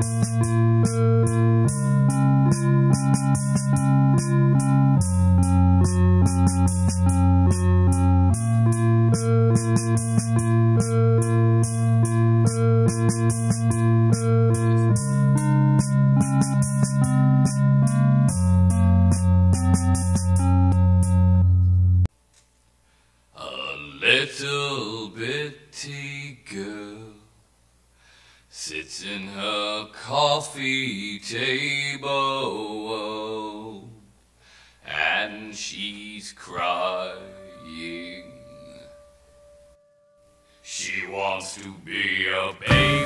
Thank sits in her coffee table and she's crying. She wants to be a baby